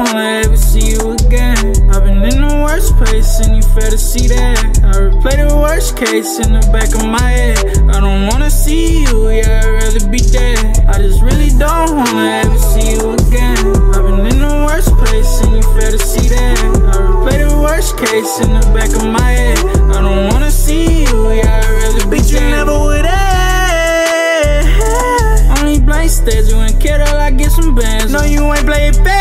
won't ever see you again. I've been in the worst place, and you fail to see that. I replay the worst case in the back of my head. I don't wanna see you, yeah, I'd rather be dead. I just really don't wanna ever see you again. I've been in the worst place, and you fail to see that. I replay the worst case in the back of my head. I don't wanna see you, yeah, I'd rather be Bitch, dead. you never would Only blank stares, you ain't care till I get some bands. No, you ain't play it back.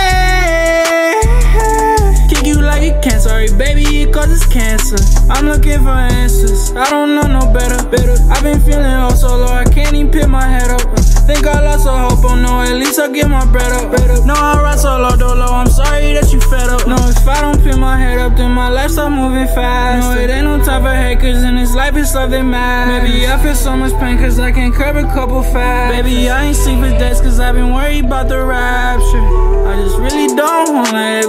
Baby, it's cancer. I'm looking for answers, I don't know no better. Better, I've been feeling oh so low, I can't even pick my head up. Think I lost all hope, oh no, at least I'll get my bread up. Better, no, I ride so low, though low, I'm sorry that you fed up. No, if I don't pick my head up, then my life start moving fast. No, it ain't no time for haters, in this life is something mad. Maybe I feel so much pain, cause I can't curb a couple facts. Baby, I ain't sleep with deaths, cause I've been worried about the rapture.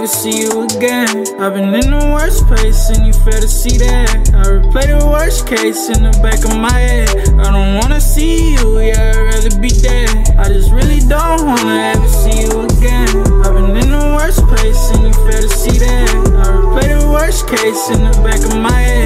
See you again. I've been in the worst place and you fail to see that. I replay the worst case in the back of my head. I don't wanna see you, yeah, I'd rather be dead. I just really don't wanna ever see you again. I've been in the worst place and you fail to see that. I replay the worst case in the back of my head.